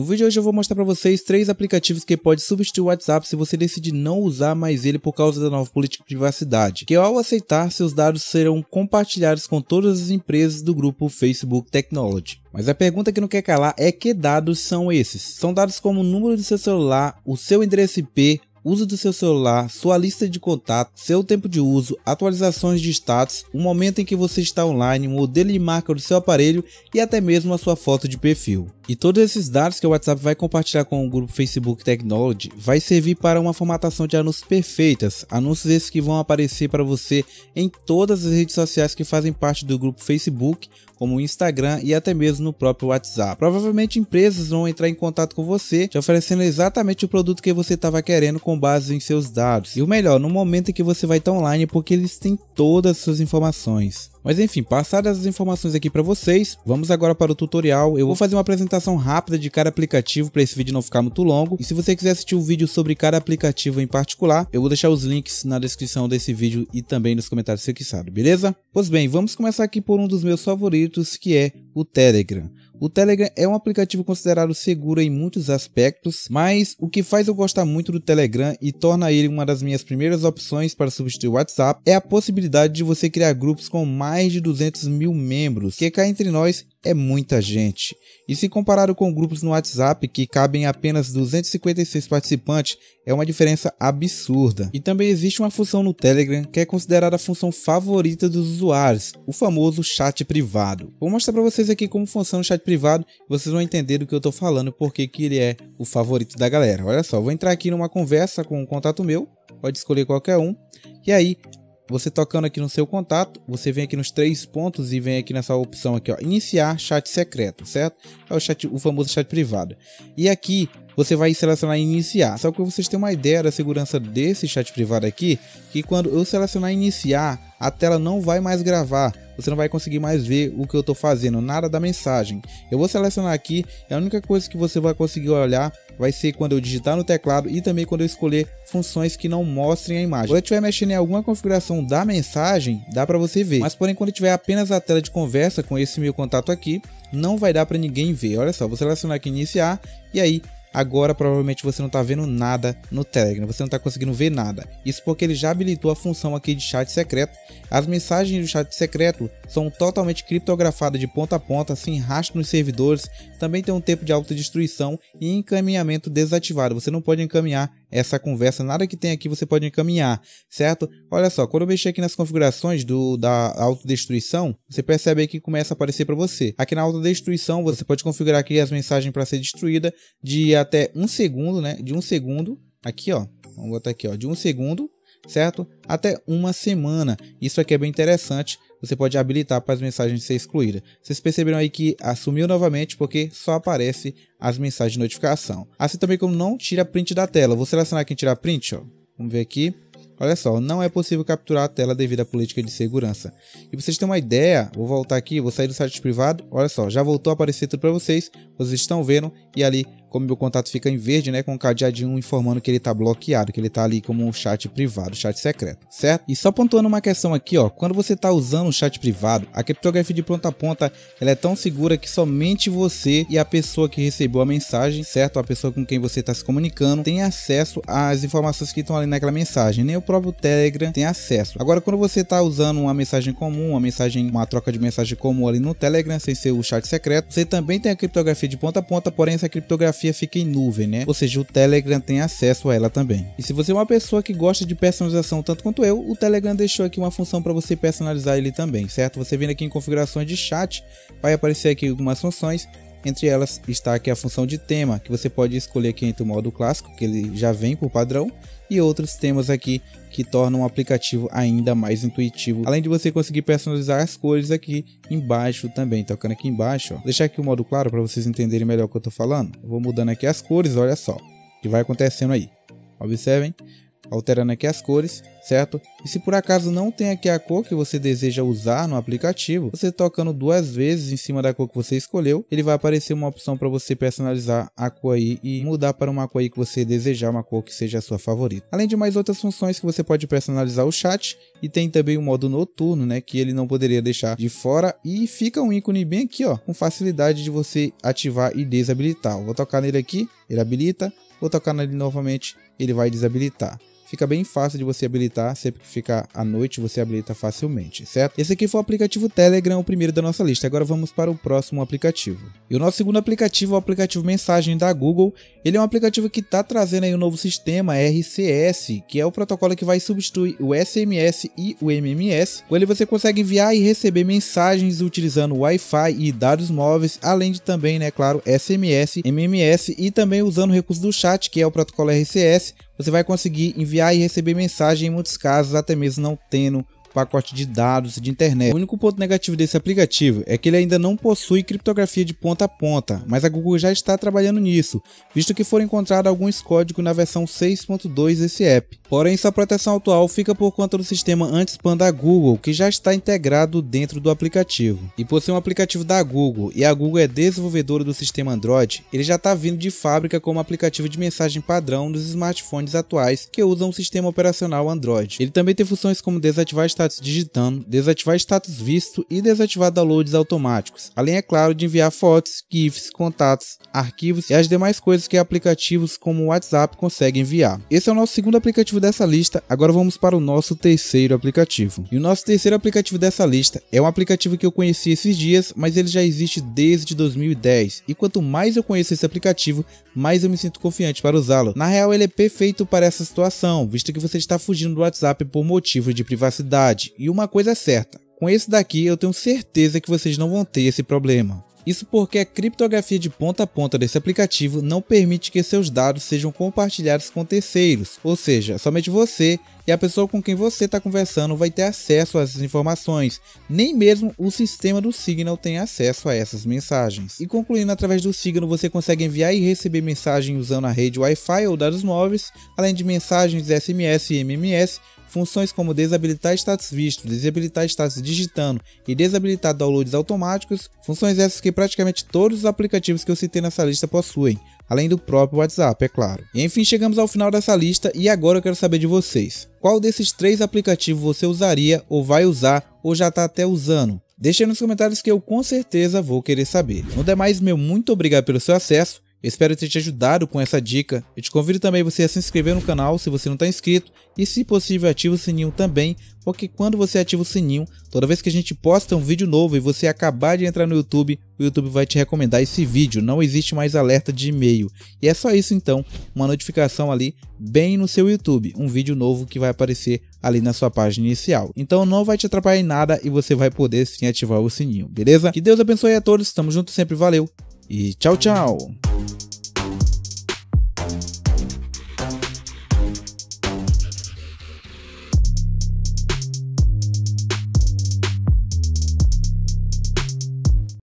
No vídeo de hoje eu vou mostrar para vocês três aplicativos que pode substituir o WhatsApp se você decidir não usar mais ele por causa da nova política de privacidade, que ao aceitar seus dados serão compartilhados com todas as empresas do grupo Facebook Technology. Mas a pergunta que não quer calar é que dados são esses? São dados como o número do seu celular, o seu endereço IP, uso do seu celular, sua lista de contato, seu tempo de uso, atualizações de status, o momento em que você está online, o modelo de marca do seu aparelho e até mesmo a sua foto de perfil. E todos esses dados que o WhatsApp vai compartilhar com o grupo Facebook Technology vai servir para uma formatação de anúncios perfeitas, anúncios esses que vão aparecer para você em todas as redes sociais que fazem parte do grupo Facebook, como o Instagram e até mesmo no próprio WhatsApp. Provavelmente empresas vão entrar em contato com você, te oferecendo exatamente o produto que você estava querendo com base em seus dados. E o melhor, no momento em que você vai estar online, porque eles têm todas as suas informações. Mas enfim, passadas as informações aqui para vocês, vamos agora para o tutorial. Eu vou fazer uma apresentação rápida de cada aplicativo para esse vídeo não ficar muito longo. E se você quiser assistir um vídeo sobre cada aplicativo em particular, eu vou deixar os links na descrição desse vídeo e também nos comentários fixados, beleza? Pois bem, vamos começar aqui por um dos meus favoritos, que é o Telegram. O Telegram é um aplicativo considerado seguro em muitos aspectos, mas o que faz eu gostar muito do Telegram e torna ele uma das minhas primeiras opções para substituir o WhatsApp é a possibilidade de você criar grupos com mais de 200 mil membros, que cá entre nós é muita gente. E se comparado com grupos no WhatsApp que cabem apenas 256 participantes, é uma diferença absurda. E também existe uma função no Telegram que é considerada a função favorita dos usuários, o famoso chat privado. Vou mostrar para vocês aqui como funciona o chat privado, vocês vão entender do que eu estou falando, porque que ele é o favorito da galera. Olha só, vou entrar aqui numa conversa com um contato meu, pode escolher qualquer um, e aí você tocando aqui no seu contato, você vem aqui nos três pontos e vem aqui nessa opção aqui, ó, iniciar chat secreto, certo? É o chat, o famoso chat privado. E aqui você vai selecionar iniciar. Só que vocês têm uma ideia da segurança desse chat privado aqui, que quando eu selecionar iniciar, a tela não vai mais gravar você não vai conseguir mais ver o que eu estou fazendo, nada da mensagem. Eu vou selecionar aqui, a única coisa que você vai conseguir olhar vai ser quando eu digitar no teclado e também quando eu escolher funções que não mostrem a imagem. Quando eu estiver mexendo em alguma configuração da mensagem, dá para você ver. Mas porém, quando tiver apenas a tela de conversa com esse meu contato aqui, não vai dar para ninguém ver. Olha só, vou selecionar aqui iniciar e aí Agora provavelmente você não está vendo nada no Telegram, você não está conseguindo ver nada. Isso porque ele já habilitou a função aqui de chat secreto. As mensagens do chat secreto são totalmente criptografadas de ponta a ponta, sem rastro nos servidores. Também tem um tempo de autodestruição e encaminhamento desativado. Você não pode encaminhar essa conversa, nada que tem aqui você pode encaminhar, certo? Olha só, quando eu mexer aqui nas configurações do, da autodestruição, você percebe que começa a aparecer para você. Aqui na autodestruição, você pode configurar aqui as mensagens para ser destruída de até um segundo, né? De um segundo, aqui ó, vamos botar aqui ó, de um segundo, certo? Até uma semana. Isso aqui é bem interessante você pode habilitar para as mensagens ser excluídas. Vocês perceberam aí que assumiu novamente porque só aparece as mensagens de notificação. Assim também como não tira print da tela. Vou selecionar quem tirar print, ó. Vamos ver aqui. Olha só, não é possível capturar a tela devido à política de segurança. E pra vocês terem uma ideia, vou voltar aqui, vou sair do site privado. Olha só, já voltou a aparecer tudo para vocês. Vocês estão vendo e ali como meu contato fica em verde, né, com um cadeadinho informando que ele tá bloqueado, que ele tá ali como um chat privado, chat secreto, certo? E só pontuando uma questão aqui, ó, quando você tá usando o chat privado, a criptografia de ponta a ponta, ela é tão segura que somente você e a pessoa que recebeu a mensagem, certo? A pessoa com quem você está se comunicando tem acesso às informações que estão ali naquela mensagem, nem o próprio Telegram tem acesso. Agora, quando você tá usando uma mensagem comum, uma mensagem, uma troca de mensagem comum ali no Telegram, sem ser o chat secreto, você também tem a criptografia de ponta a ponta, porém essa criptografia fotografia fica em nuvem, né? Ou seja, o Telegram tem acesso a ela também. E se você é uma pessoa que gosta de personalização tanto quanto eu, o Telegram deixou aqui uma função para você personalizar ele também, certo? Você vem aqui em configurações de chat, vai aparecer aqui algumas funções entre elas está aqui a função de tema, que você pode escolher aqui entre o modo clássico, que ele já vem por padrão, e outros temas aqui que tornam o aplicativo ainda mais intuitivo. Além de você conseguir personalizar as cores aqui embaixo também, tocando aqui embaixo, ó. deixar aqui o modo claro para vocês entenderem melhor o que eu estou falando. Vou mudando aqui as cores, olha só, o que vai acontecendo aí. Observem, alterando aqui as cores, certo? E se por acaso não tem aqui a cor que você deseja usar no aplicativo, você tocando duas vezes em cima da cor que você escolheu, ele vai aparecer uma opção para você personalizar a cor aí e mudar para uma cor aí que você desejar, uma cor que seja a sua favorita. Além de mais outras funções que você pode personalizar o chat e tem também o modo noturno, né, que ele não poderia deixar de fora e fica um ícone bem aqui, ó, com facilidade de você ativar e desabilitar. Eu vou tocar nele aqui, ele habilita, vou tocar nele novamente, ele vai desabilitar fica bem fácil de você habilitar, sempre que ficar à noite você habilita facilmente, certo? Esse aqui foi o aplicativo Telegram, o primeiro da nossa lista. Agora vamos para o próximo aplicativo. E o nosso segundo aplicativo é o aplicativo Mensagem da Google. Ele é um aplicativo que está trazendo aí um novo sistema RCS, que é o protocolo que vai substituir o SMS e o MMS. Com ele você consegue enviar e receber mensagens utilizando Wi-Fi e dados móveis, além de também, né, claro, SMS, MMS e também usando o recurso do chat, que é o protocolo RCS, você vai conseguir enviar e receber mensagem em muitos casos, até mesmo não tendo pacote de dados de internet. O único ponto negativo desse aplicativo é que ele ainda não possui criptografia de ponta a ponta, mas a Google já está trabalhando nisso, visto que foram encontrados alguns códigos na versão 6.2 desse app. Porém, sua proteção atual fica por conta do sistema anti-spam da Google, que já está integrado dentro do aplicativo. E por ser um aplicativo da Google e a Google é desenvolvedora do sistema Android, ele já está vindo de fábrica como aplicativo de mensagem padrão dos smartphones atuais que usam o sistema operacional Android. Ele também tem funções como desativar status digitando, desativar status visto e desativar downloads automáticos, além, é claro, de enviar fotos, GIFs, contatos, arquivos e as demais coisas que aplicativos como o WhatsApp conseguem enviar. Esse é o nosso segundo aplicativo dessa lista, agora vamos para o nosso terceiro aplicativo. E o nosso terceiro aplicativo dessa lista é um aplicativo que eu conheci esses dias, mas ele já existe desde 2010, e quanto mais eu conheço esse aplicativo, mais eu me sinto confiante para usá-lo. Na real, ele é perfeito para essa situação, visto que você está fugindo do WhatsApp por motivo de privacidade E uma coisa é certa: com esse daqui eu tenho certeza que vocês não vão ter esse problema. Isso porque a criptografia de ponta a ponta desse aplicativo não permite que seus dados sejam compartilhados com terceiros, ou seja, somente você e a pessoa com quem você está conversando vai ter acesso a essas informações, nem mesmo o sistema do Signal tem acesso a essas mensagens. E concluindo, através do Signal você consegue enviar e receber mensagens usando a rede Wi-Fi ou dados móveis, além de mensagens SMS e MMS funções como desabilitar status visto, desabilitar status digitando e desabilitar downloads automáticos, funções essas que praticamente todos os aplicativos que eu citei nessa lista possuem, além do próprio WhatsApp, é claro. Enfim, chegamos ao final dessa lista e agora eu quero saber de vocês. Qual desses três aplicativos você usaria ou vai usar ou já está até usando? Deixe nos comentários que eu com certeza vou querer saber. No demais, meu muito obrigado pelo seu acesso espero ter te ajudado com essa dica. Eu te convido também você a se inscrever no canal se você não está inscrito e se possível ative o sininho também, porque quando você ativa o sininho, toda vez que a gente posta um vídeo novo e você acabar de entrar no YouTube, o YouTube vai te recomendar esse vídeo, não existe mais alerta de e-mail. E é só isso então, uma notificação ali bem no seu YouTube, um vídeo novo que vai aparecer ali na sua página inicial. Então não vai te atrapalhar em nada e você vai poder sim ativar o sininho, beleza? Que Deus abençoe a todos, tamo junto sempre, valeu e tchau tchau!